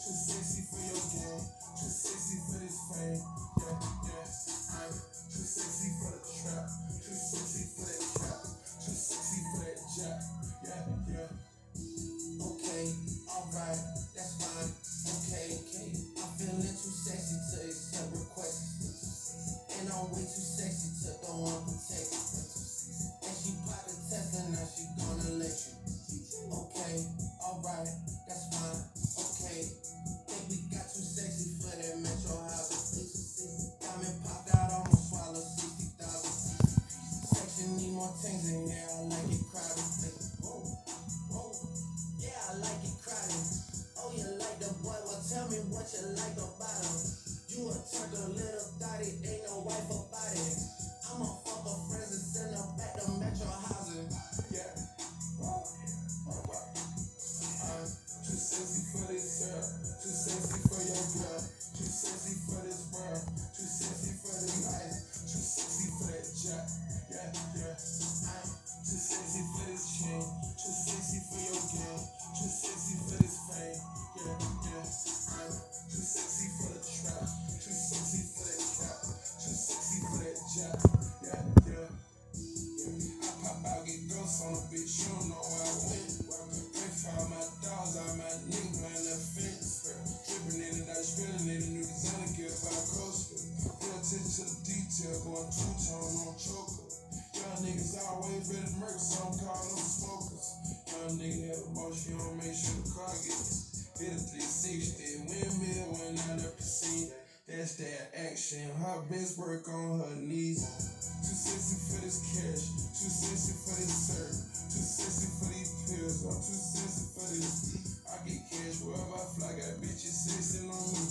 Too sexy for your game. Too sexy for this fame. Yeah, yeah. I'm too sexy for the trap. Too sexy for that cap. Too sexy for that jack. Yeah, yeah. Okay, alright, that's fine. Okay, okay. I'm feeling too sexy to accept requests. And I'm way too sexy to go unprotected. What you like about him. You a turned little thotty, ain't no wife about it. I'm a fuck a friends and send going two tone on choker. Young niggas always ready to murk, so I'm calling them smokers. Young nigga have emotion, don't make sure the car gets hit a 360. Windmill went out up the scene. That's that action. Her best work on her knees. Too sexy for this cash. Too sexy for this serve. Too sexy for these pills. I'm too sexy for this. I get cash wherever I fly. Got bitches sexing on me.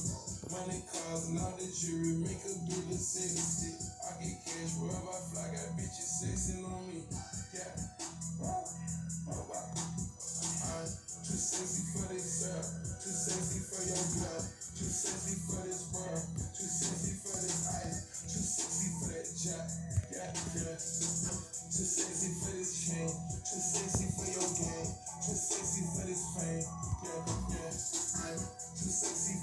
Money, cars, and all the jewelry. Make a bill of sexy get cash wherever I fly. Got bitches sexing on me. Yeah. I'm too sexy for this girl. Too sexy for your girl. Too sexy for this world. Too sexy for this ice. Too sexy for that jet. Yeah, yeah. Too sexy for this chain. Too sexy for your game. Too sexy for this fame. Yeah, yeah. I'm too sexy